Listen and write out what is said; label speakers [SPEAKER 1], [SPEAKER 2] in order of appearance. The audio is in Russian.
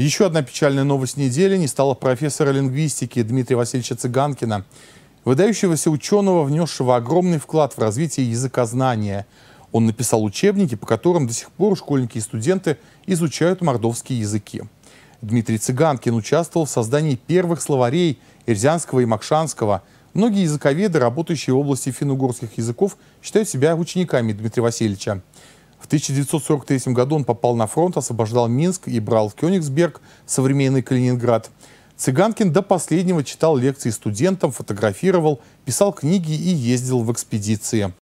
[SPEAKER 1] Еще одна печальная новость недели не стала профессора лингвистики Дмитрия Васильевича Цыганкина, выдающегося ученого, внесшего огромный вклад в развитие языкознания. Он написал учебники, по которым до сих пор школьники и студенты изучают мордовские языки. Дмитрий Цыганкин участвовал в создании первых словарей Ирзянского и Макшанского. Многие языковеды, работающие в области финно-угорских языков, считают себя учениками Дмитрия Васильевича. В 1943 году он попал на фронт, освобождал Минск и брал Кёнигсберг, современный Калининград. Цыганкин до последнего читал лекции студентам, фотографировал, писал книги и ездил в экспедиции.